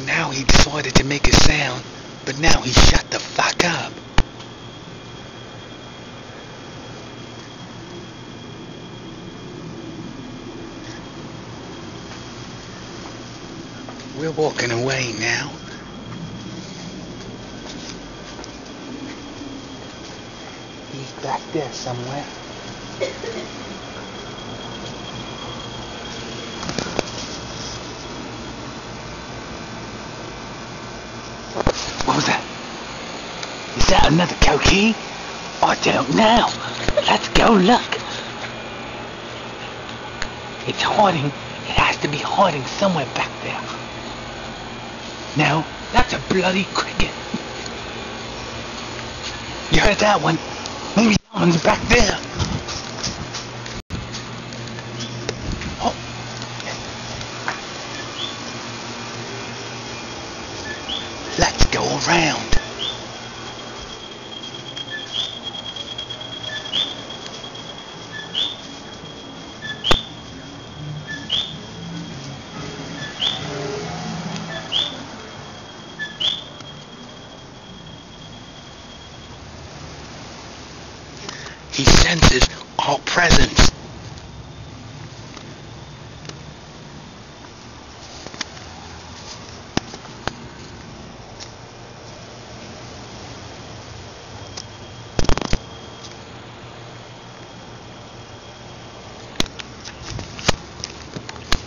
Now he decided to make a sound, but now he shut the fuck up. We're walking away now. He's back there somewhere. What was that? Is that another coqui? I don't know. Let's go look. It's hiding. It has to be hiding somewhere back there. No, that's a bloody cricket. You heard that one? Maybe that one's back there. Oh. Let's go around. He senses our presence.